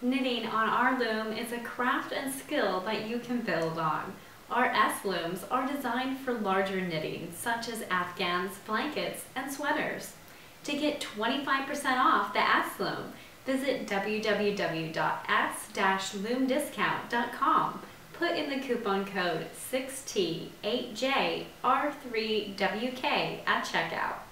Knitting on our loom is a craft and skill that you can build on. Our S looms are designed for larger knitting, such as afghans, blankets, and sweaters. To get 25% off the S loom, visit www.s-loomdiscount.com. Put in the coupon code 6T8JR3WK at checkout.